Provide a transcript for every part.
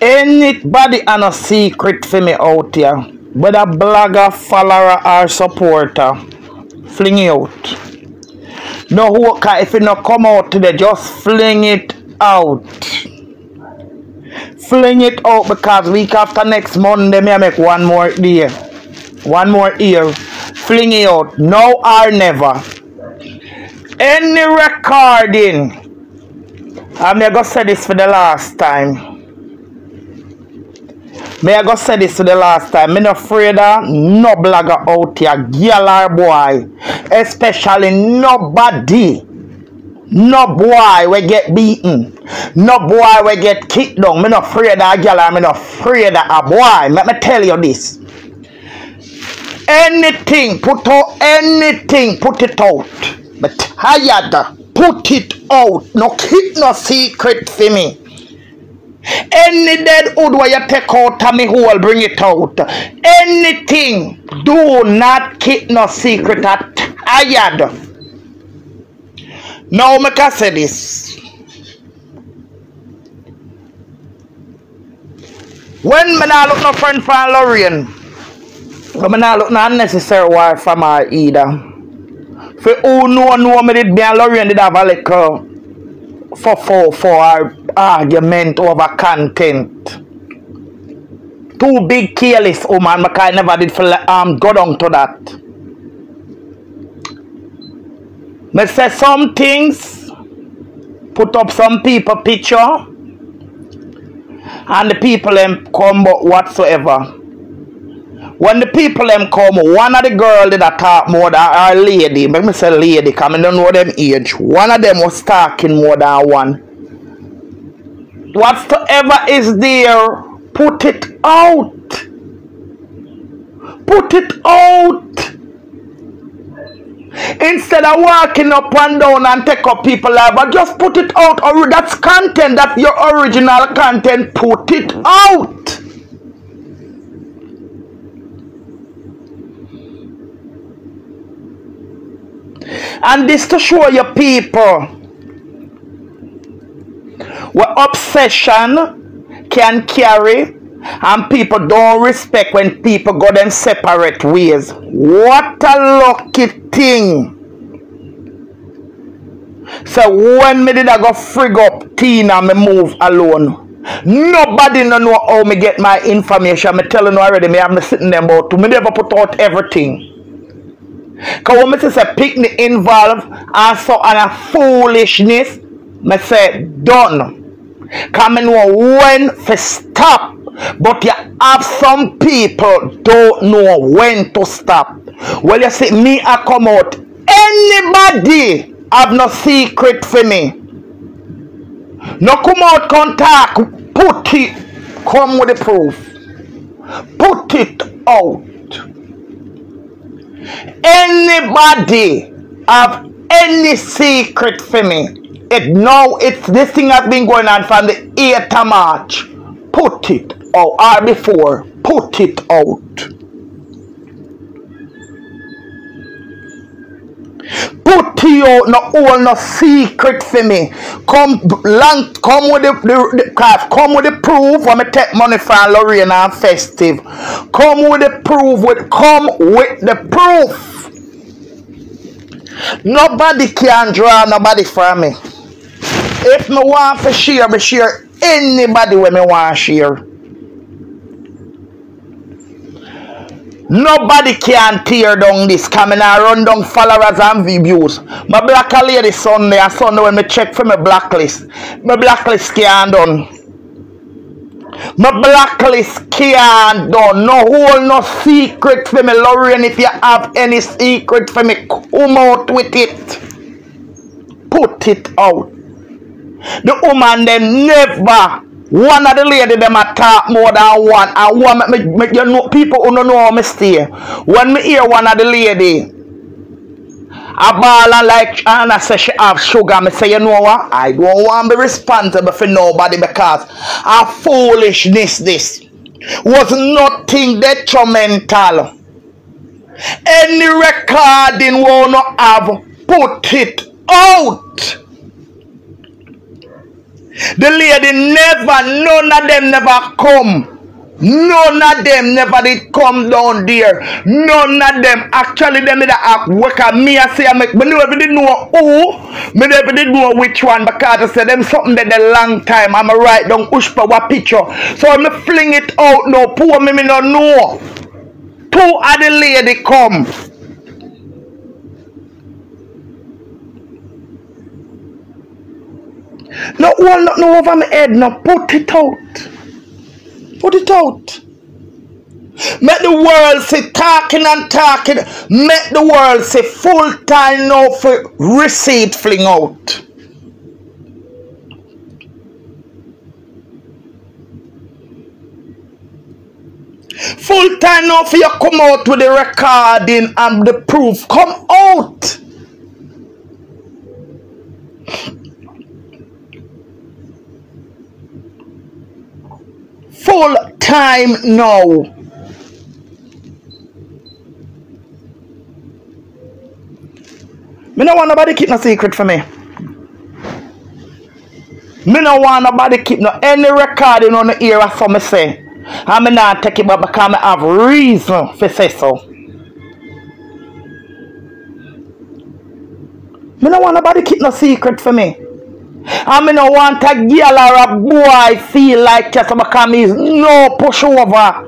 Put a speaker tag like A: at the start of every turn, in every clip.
A: Anybody and a secret for me out here, whether blogger, follower, or supporter, fling it out. No hook, if it not come out today, just fling it out. Fling it out because week after next Monday, me make one more day. One more year. Fling it out. Now or never. Any recording. I'm going to say this for the last time. Me I go say this to the last time. Me no afraid of no blogger out here, girl or boy. Especially nobody. No boy we get beaten. No boy we get kicked down. Me no afraid of a girl or me no afraid of a boy. Let me tell you this. Anything, put out anything, put it out. But tired, put it out. No keep no secret for me. Any dead wood where you take out of me hole, bring it out. Anything, do not keep no secret at tired. Now make I say this. When me not look no friend from Lorraine, but me not look no unnecessary wife from her either. For who know know me did be and Lorraine did have a little for for for our argument over content. Two big careless woman, but I never did for um go down to that. Me say some things, put up some people picture, and the people them come whatsoever. When the people them come, one of the girl that a talk more than our lady. Make me say lady, cause I don't know them age. One of them was talking more than one. Whatsoever is there, put it out. Put it out. Instead of walking up and down and take up people life, but just put it out. That's content, that's your original content. Put it out. And this to show you people what obsession can carry and people don't respect when people go them separate ways. What a lucky thing. So when me did I go frig up Tina, me move alone. Nobody no know how me get my information. Me telling you already, me I'm sitting there about to me never put out everything. Cause when me say picnic involved and so and a foolishness, me say done. Come know when to stop. But you have some people don't know when to stop. Well, you see, me I come out. Anybody have no secret for me. No come out contact. Put it. Come with the proof. Put it out. Anybody have any secret for me? It now it's this thing has been going on from the 8th of March. Put it out or before. Put it out. It out no all no secret for me. Come long come with the, the, the cause come with the proof when me take money from Lorraine and festive. Come with the proof with come with the proof. Nobody can draw nobody from me. If me want to share, me share anybody when me want share. Nobody can tear down this coming run down followers and views. My black lady Sunday and Sunday when me check for my blacklist. My blacklist can't done. My blacklist can't done. No whole no secret for me, Lorraine. If you have any secret for me, come out with it. Put it out. The woman them never one of the lady them a talk more than one and one make, make you know people who don't know how me stay. When me hear one of the lady a and like Anna say she have sugar, me say you know what? I don't want to be responsible for nobody because a foolishness this was nothing detrimental. Any recording will not have put it out. The lady never, none of them never come. None of them never did come down there. None of them actually them did act work at me. I say I make me never did know who, me never did know which one because I said them something that a long time. I'm a write down push power picture. So I'm fling it out now. Poor me me no know. Two of the lady come. No one not know over my head. No put it out. Put it out. Make the world say talking and talking. Make the world say full time now for receipt fling out. Full time now for you come out with the recording and the proof. Come out. Full time now. Me no want nobody keep no secret for me. Me no want nobody keep no any recording on the ear of me say. I me not take it back because I have reason for say so. Me no want nobody keep no secret for me. And me no want a girl or a boy feel like just because is no pushover.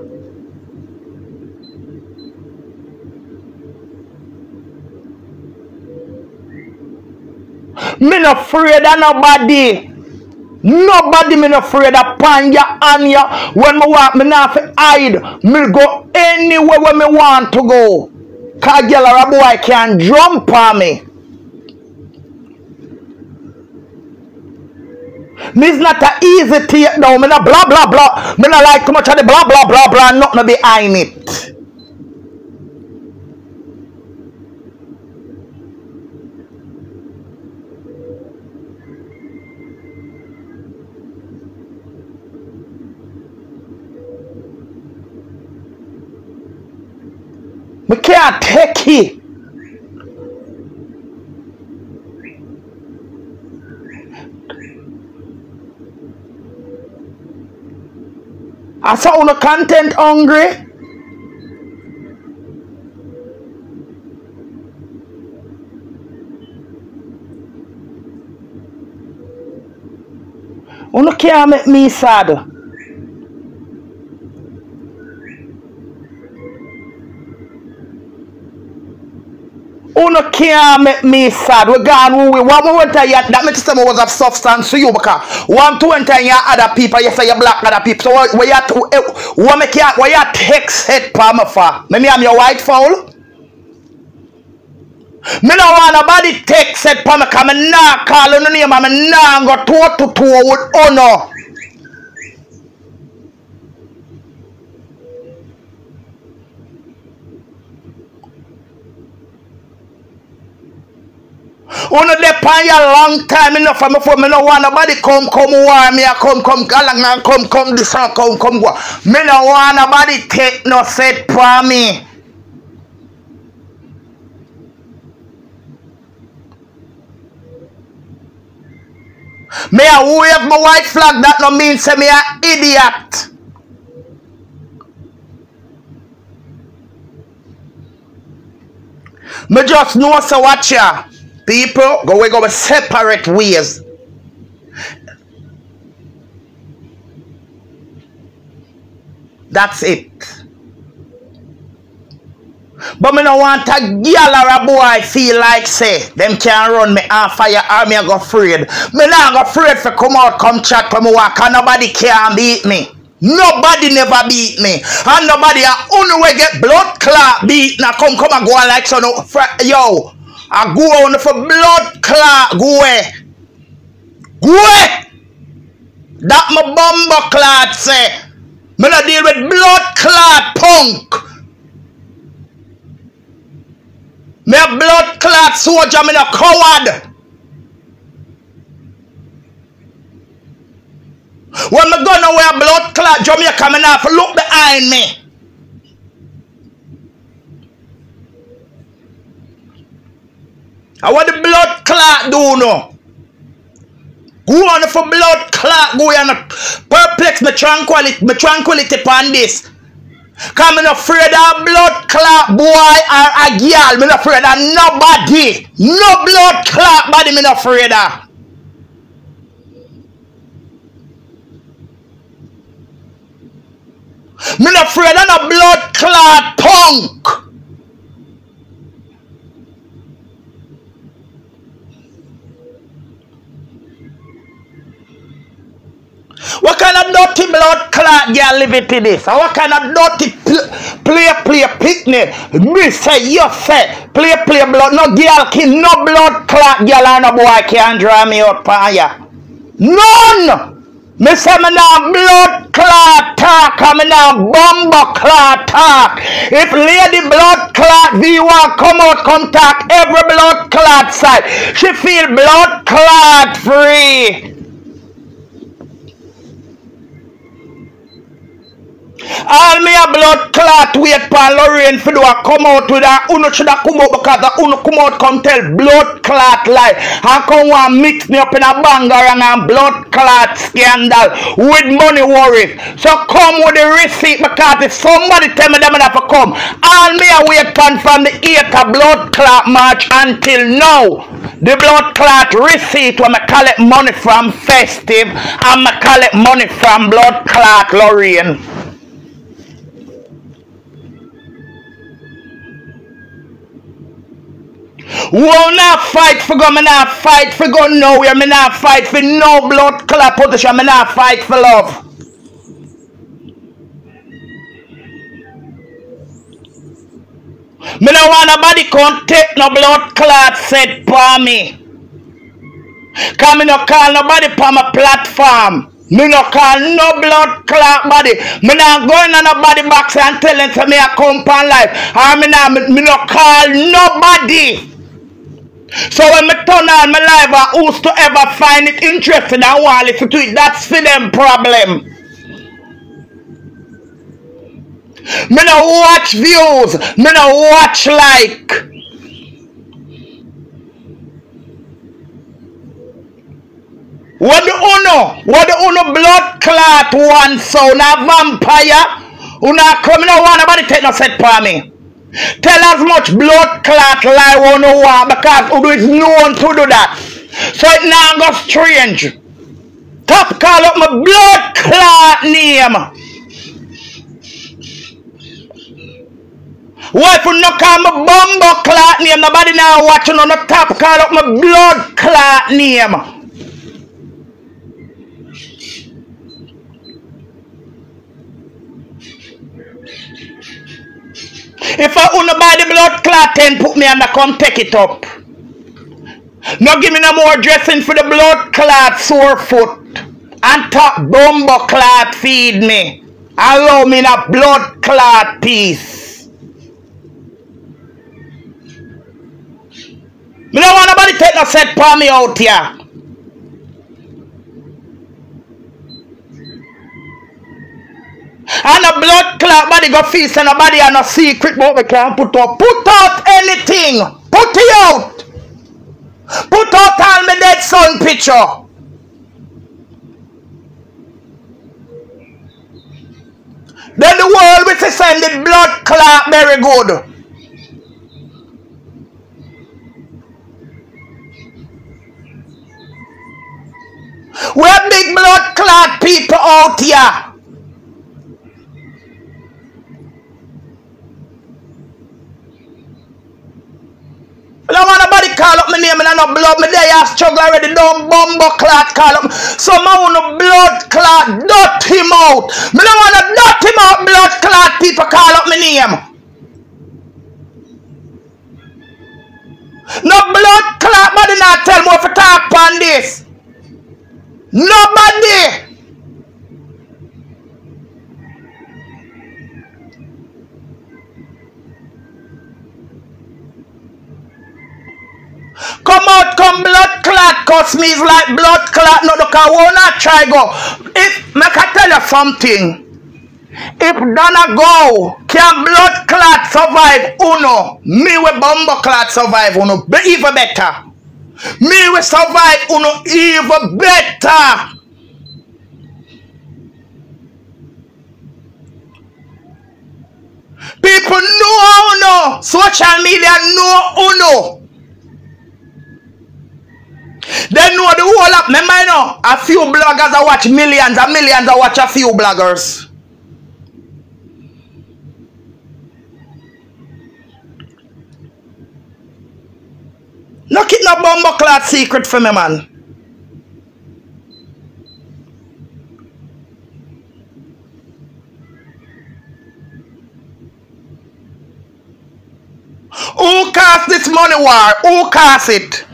A: Me no afraid of nobody. Nobody me no afraid of pan ya and ya. When me walk, me not hide. Me go anywhere where me want to go. Cause girl or a boy can jump on me. Me's not a easy take down. Me not blah blah blah. Me not like too much of the blah blah blah blah. Nothing behind it. Me can't take it. I saw no content hungry. Uno can't make me sad. Uno can't make me sad. We gone who we one more enter here. That makes some was of substance to you because one to enter here other people, you say you black other people. So what you to eh, what make you what you text head palm for? Me am your white foul. Me no want nobody text head palm because me nah call the name and me nah go toe to toe with honor. Uno depend ya long time enough from for me no want nobody come come war me a come come galang and come come this and come come go. Me no want nobody take no set for me. Me a wave my white flag that no mean say me a idiot. Me just know so watch ya. People go we go separate ways. That's it. But me no want a girl or a boy I feel like say them can run me and fire or me I go afraid. Me not go afraid for come out, come chat, come walk and nobody can beat me. Nobody never beat me. And nobody a only way get blood clot beat now come come and go like so no yo. A gwe ou nou fè blot kla gwe. Gwe! Dat mè bombo klat se. Mè nou deal with blot klat punk. Mè blot klat soja mè nou kowad. Wè mè gwen nou wè blot klat Jamaica mè nou fè look behind me. And what the blood clot do now? Go on for blood clot, go on perplex my tranquility, my tranquility upon this. Cause me not afraid of blood clot boy or a girl. Me not afraid of nobody. No blood clot body me not afraid of. Me not afraid of no blood clot punk. Blood clot girl live it in this? What kind of dirty pl- play play picnic? Me say you say play play blood no girl can no blood clot girl and no boy can draw me up for ya. None! Me say me now blood clot talk me now bomber clot talk. If lady blood clot V1 come out come talk every blood clot side. She feel blood clot free. All me a blood clot wait for Lorraine for do a come out with a uno should have come out because the uno come out come tell blood clot lie. And come one mix me up in a banger and a blood clot scandal with money worries. So come with the receipt because if somebody tell me them have to come, all me a wait from the 8th of blood clot march until now. The blood clot receipt when I collect money from festive and I collect money from blood clot Lorraine. Will not fight for God, me not fight for God nowhere, me not fight for no blood clot position, me not fight for love. Me no want nobody come take no blood clot set for me. Cause me no call nobody for my platform. Me no call no blood clot body. Me not going on nobody box and telling to me I come on life. Or me not me, me no call nobody. So when me turn on my live, I who's to ever find it interesting and want to listen to it, that's for them problem. Me no watch views, me no watch like. What the uno? What the uno blood clot one so now vampire? Una no want nobody take no set for me. Tell as much blood clot lie one no want because who is known to do that. So it now go strange. Top call up my blood clot name. Why if you no call my bumbo clot name? Nobody now watching on the top call up my blood clot name. If I wanna buy the blood clot then put me under come take it up. No give me no more dressing for the blood clot sore foot. And top bumbo clot feed me. Allow me a blood clot piece. Me don't want nobody take no set for me out here. And a blood clot body go feast and a body and a secret but we can't put up. Put out anything. Put it out. Put out all my dead son picture. Then the world will send the blood clot very good. We have big blood clot people out here. I don't want nobody call up my name and I no blood. Me there you struggle already. Don't bumbo clot call up. So I want no blood clot dot him out. Me don't want to dot him out blood clot people call up my name. No blood clot body not tell me if to talk on this. Nobody. Blood clot, cause me is like blood clot. No, look, I wanna try go. If, make I tell you something. If Donna go, can blood clot survive Uno? Me with bomber clot survive Uno. Be even better. Me will survive uno even better. People know uno. Social media know uno. They know the whole of remember you know, a few bloggers I watch millions and millions I watch a few bloggers. No keep no bumbo clot secret for me, man. Who cast this money war? Who cast it?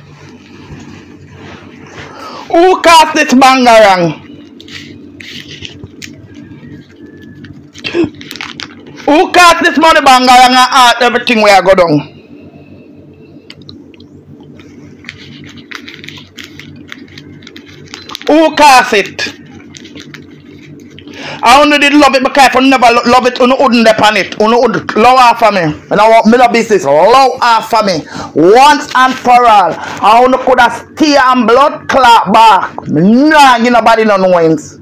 A: Who cast this bangarang? Who cast this money bangarang and art everything where I go down? Who cast it? I only did love it because I never lo- love it, you wouldn't depend it. You would love half of me. And I want me to business, love half of me. Once and for all. I only could have steer and blood clot back. Nah give nobody no wins.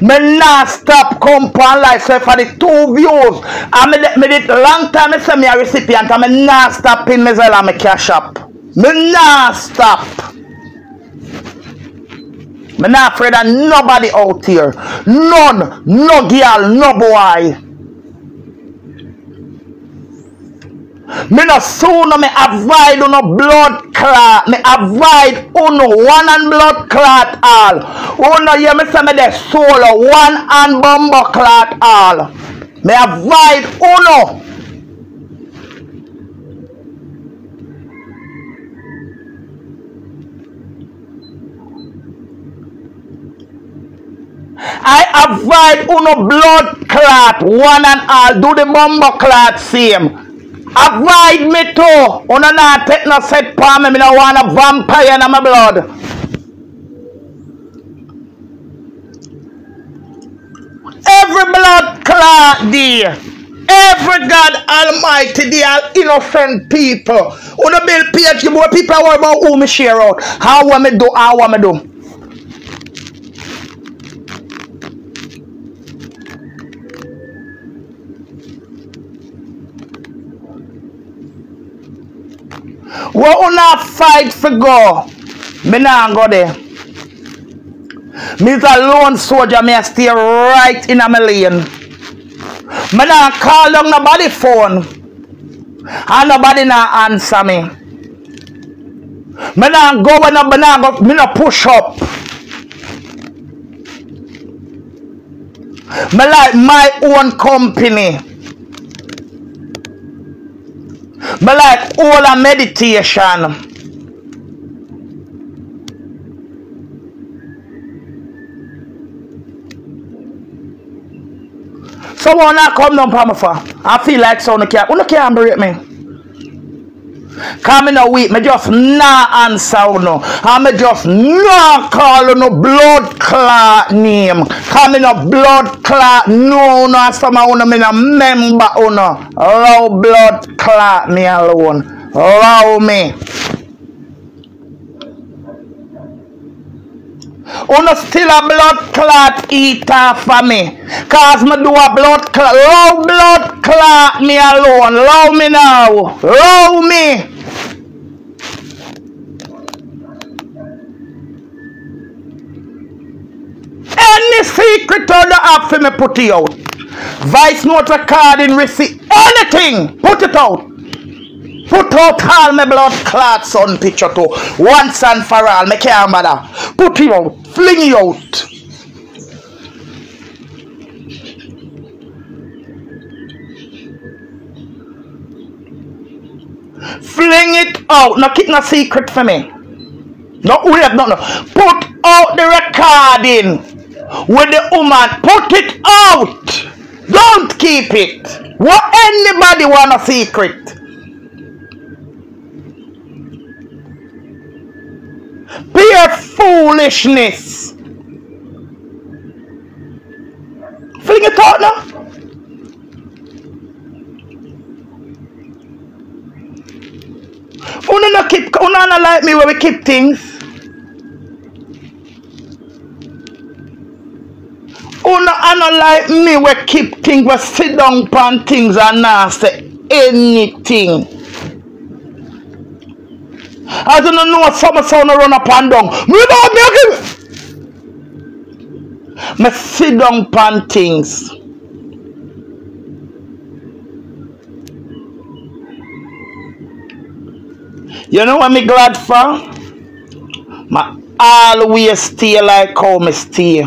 A: Me nah stop compound life so for the two views. I me, me did long time me say me a recipient and me nah stop in me Zelle and me cash up. Me nah stop. Me not afraid of nobody out here. None. No girl, no boy. Me no soon me avoid uno blood clot. Me avoid uno one and blood clot all. Uno hear me say me the solo one and bumbo clot all. Me avoid uno. I avoid uno blood clot one and all. Do the bumbo clot same. Avoid me too. Uno not take no set palm me. No want a vampire in my blood. Every blood clot there. Every God Almighty, they are innocent people. Uno build page, you boy people worry about who me share out. How want me do, how want me do. What una fight for go? Me nah go there. Me a lone soldier, me stay right in a lane. Me nah call on nobody phone. And nobody nah answer me. Me nah go when me nah go, me nah push up. Me like my own company. Me like all a meditation. So when I come down from afar, I feel like so no can you can't break me. Come in a week, me just nah answer no. And me just nah call no blood clot name. Come in a blood clot no no and some of uno me no member uno. Allow blood clot me alone. Allow me. Uno still a blood clot eater for me. Cause me do a blood clot. Allow blood clot me alone. Allow me now. Allow me. Any secret on the app for me put it out. Vice note recording receipt. Anything. Put it out. Put out all my blood clots on picture too. Once and for all. Me can't. Put it out. Fling it out. Fling it out. No keep no secret for me. No wait, no, no. Put out the recording with the woman. Put it out. Don't keep it. What anybody want a secret? Pure foolishness. Fling it out now. Uno no keep una not like me where we keep things. Una not like me we keep things, we sit down pan things and not say anything. I don't know some sound run up and down. Me don't make it. Me sit down pan things. You know what me glad for? My always stay like how me stay.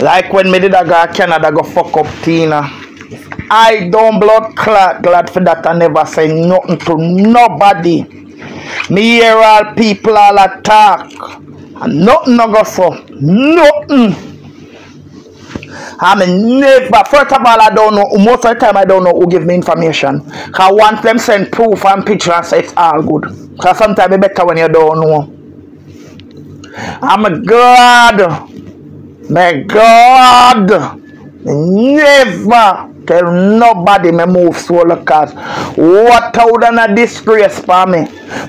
A: Like when me did I go Canada go fuck up Tina. I don't blood clot glad for that I never say nothing to nobody. Me hear all people all attack. And nothing no go so. Nothing. I'm never, first of all, I don't know, most of the time, I don't know who give me information. Because once them send proof and picture and say it's all good. Because sometimes it's better when you don't know. I'm glad, my God, never tell nobody me move solo cause what would a disgrace for me.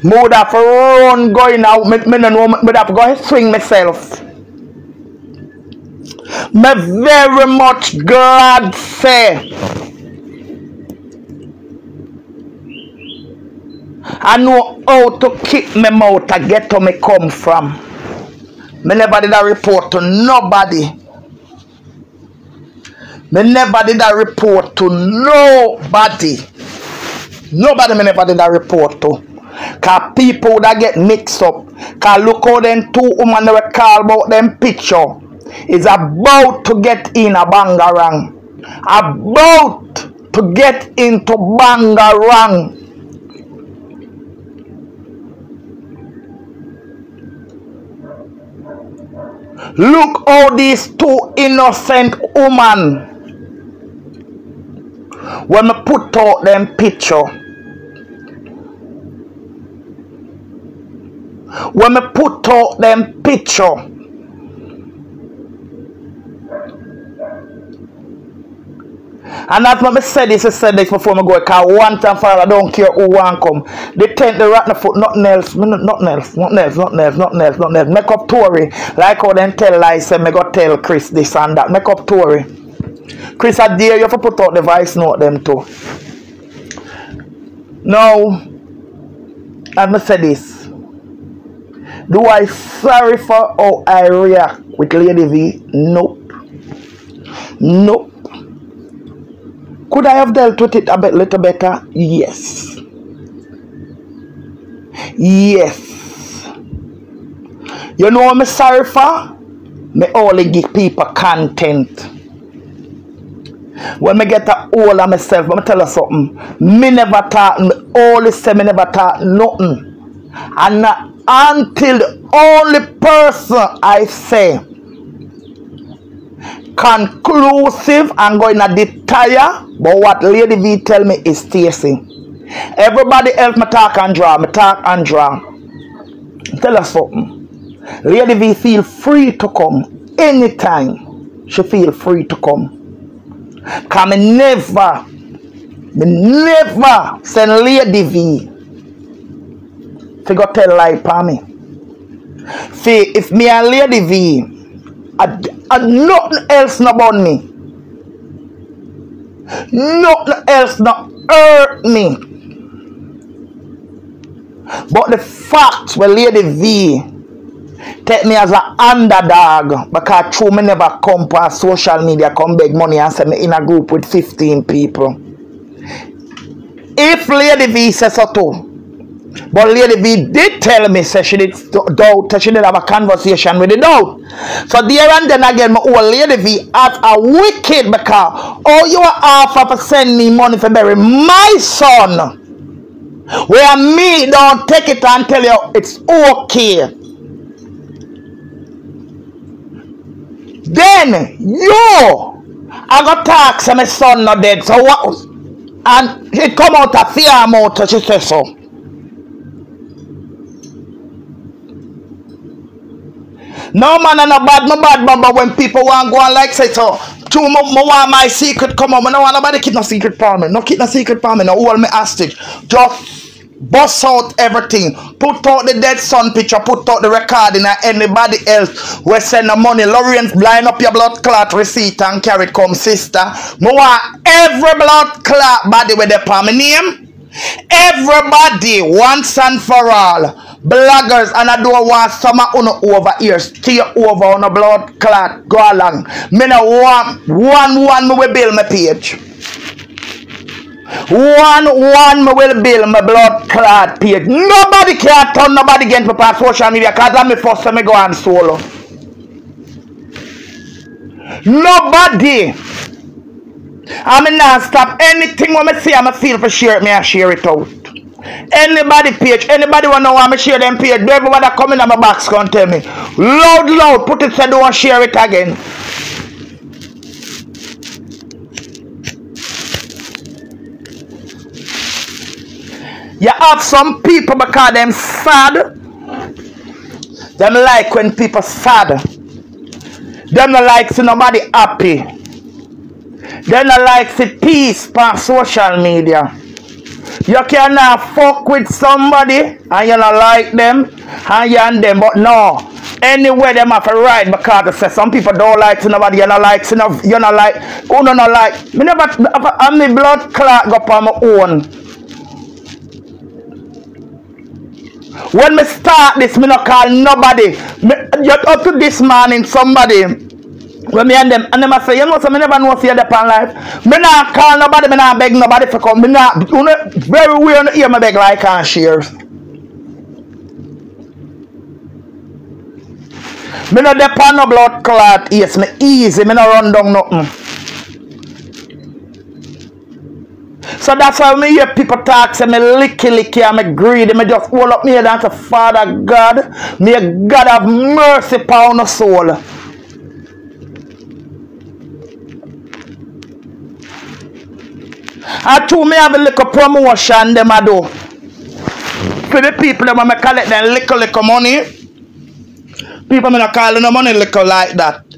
A: Me would have run going out, me, me, me, me would have go swing myself. Me very much glad say I know how to keep my mouth to get to me come from. Me never did a report to nobody. Me never did a report to nobody. Nobody me never did a report to. Cause people that get mixed up. Cause look how them two women they were call about them picture. Is about to get in a bangarang. About to get into bangarang. Look how these two innocent women when me put out them picture when me put out them picture and that's what me said this I said this before me go cause one time for I don't care who want come. They tent the rat foot nothing else nothing else nothing else nothing else nothing else nothing else. Make up Tory like how them tell lies say me go tell Chris this and that. Make up Tory Chris I dare you for put out the voice note them too now and me say this. Do I sorry for how I react with Lady V. Nope. Nope. Could I have dealt with it a bit little better? Yes. Yes. You know I'm sorry for? Me only give people content when me get a hold of myself, let me tell you something. Me never thought, me only say me never thought nothing. And until the only person I say conclusive and going to detail, but what Lady V tell me is Stacy. Everybody else me talk and draw, me talk and draw. Tell us something. Lady V feel free to come anytime. She feel free to come. Cause me never, never send Lady go tell lie pa me. See, if me and Lady V, I, I, nothing else about me. Nothing else no hurt me. But the fact where Lady V take me as an underdog because true me never come on social media come beg money and say me in a group with 15 people. If Lady V says so too, but Lady V did tell me say she did doubt, she did have a conversation with the doubt. So there and then again, my old Lady V at a wicked because oh you are offer to send me money for bury my son. Where me don't take it and tell you it's okay. Then you I got talk say my son not dead. So what and it come out a fear mouth she say so. No man and a bad no bad but when people want go and like say so Two mo, mo want my secret come on. I no want nobody keep no secret from me. No keep no secret from me. No hold me hostage. Just Bust out everything. Put out the dead son picture. Put out the recording and anybody else will send the money. Lawrence blind up your blood clot receipt and carry it come sister. Me want every blood clot body with the palm name. Everybody once and for all. Bloggers and I don't want some uno over here. Stay over on a blood clot. Go along. Me no want one one me will build my page. One, one, me will build my blood clot page. Nobody can turn nobody against me social media because I'm the first time I go and solo. Nobody. I'm mean, not stop anything when I see I'm feel for share it, me I share it out. Anybody page, anybody want to know I'm share them page, do everybody come in on my box can tell me. Loud, loud, put it so don't share it again. You have some people because them sad. Them like when people sad. Them not like see nobody happy. Them not like see peace on social media. You cannot fuck with somebody and you not like them and you and them, but no. Anyway, them have to ride because say some people don't like to nobody, you not like to you not like, who no not like. Me never, I'm the blood clot go on my own. When me start this, me not call nobody. Me, you up to this man morning, somebody. When me and them, and them I say, you know, so me never know if you're life. Me not call nobody, me not beg nobody for come. Me not, you know, very weird to hear me beg like and share. Me not depend no blood clot, yes, me easy, me not run down nothing. So that's why me hear people talk, say me licky licky and me greedy, me just hold up me head and say, Father God, may God have mercy upon us soul. I too me have a little promotion them I do. For the people that when me collect them little little money, people me not calling the money little like that.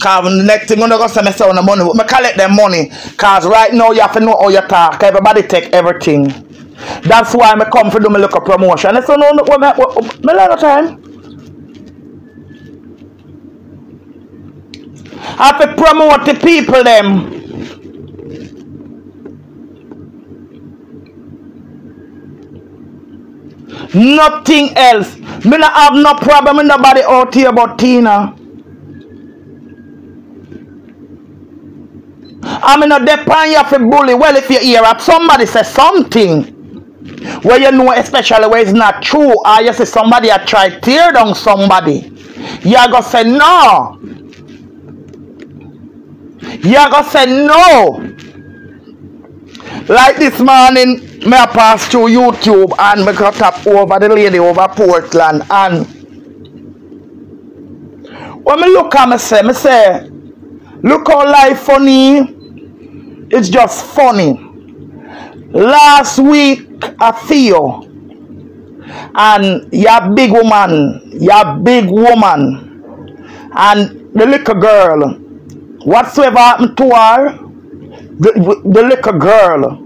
A: Cause the next thing I'm gonna say me say on the money, me collect them money. Cause right now you have to know how you talk. Everybody take everything. That's why me come for do me look a promotion. So no, no, me, me, me lot of time. I have to promote the people them. Nothing else. Me not have no problem with nobody out here but Tina. I mean, not depend you for bully. Well, if you hear up somebody say something where you know, especially where it's not true, or you see somebody I try tear down somebody, you are gonna say no. You are gonna say no. Like this morning, me I pass through YouTube and me got up over the lady over Portland and when me look at me say, me say, look how life funny it's just funny. Last week, I feel, and you're big woman, you're big woman, and the little girl, whatsoever happened to her, the, the little girl,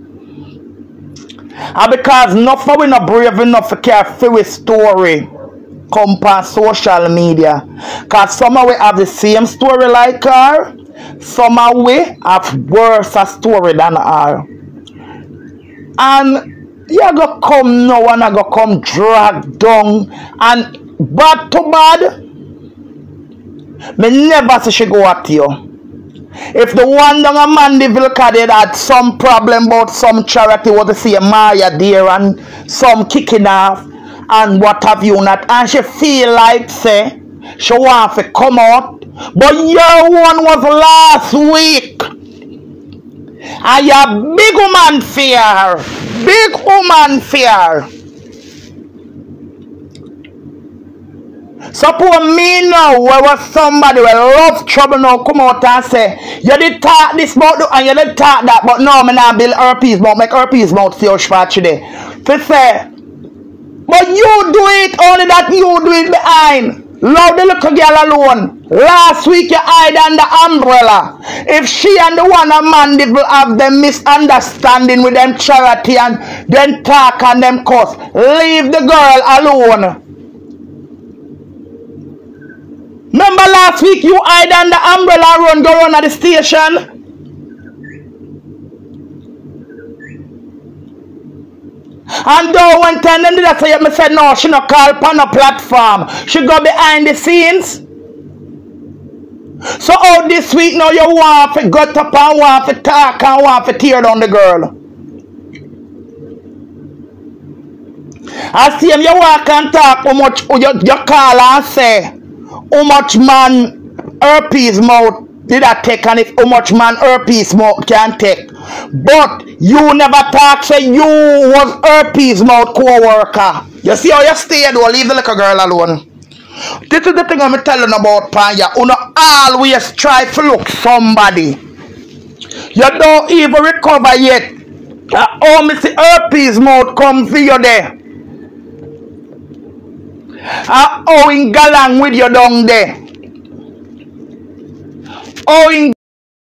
A: and because nothing we not brave enough to care for a story come past social media. Cause some of we have the same story like her, some are way have worse a story than her. And you go come now and I go come drag down and bad to bad. Me never say she go at you. If the one down a Mandeville cadet had some problem about some charity was to see a Maya there and some kicking off and what have you not and she feel like say she want to come out but your one was last week. And your big woman fear. Big woman fear. Suppose me now where was somebody will love trouble now come out and say you did talk this about and you did talk that but no me not build herpes mouth make herpes mouth see your spot today. To say but you do it only that you do it behind. Love the little girl alone. Last week you hide under umbrella. If she and the one a man did have them misunderstanding with them charity and then talk and them cuss, leave the girl alone. Remember last week you hide under umbrella run go run at the station? And though one time them did that say me said no, she not call upon a platform. She go behind the scenes. So all this week now you want to gut up and want to talk and want to tear down the girl. I see him you walk and talk how much you, you call and say how much man herpes mouth did I take and if how much man herpes mouth can take. But you never talk say you was herpes mouth co-worker. You see how you stay though, leave the little girl alone. This is the thing I'm telling about Panya. You know, always try to look somebody. You don't even recover yet. Uh, oh, Mr. herpes mouth come for you there. Uh, oh, in galang with you down there. Oh, in